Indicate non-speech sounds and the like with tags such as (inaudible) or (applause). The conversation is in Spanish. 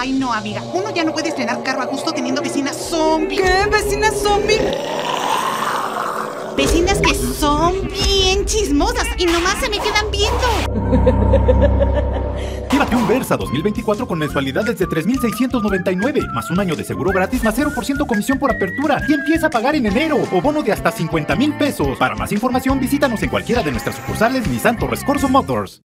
Ay, no, amiga. Uno ya no puede estrenar carro a gusto teniendo vecinas zombies. ¿Qué? ¿Vecina zombie? Vecinas que son bien chismosas y nomás se me quedan viendo. (laughs) Llévate un Versa 2024 con mensualidades de 3,699, más un año de seguro gratis, más 0% comisión por apertura y empieza a pagar en enero o bono de hasta 50 mil pesos. Para más información, visítanos en cualquiera de nuestras sucursales Nissan Torres Corso Motors.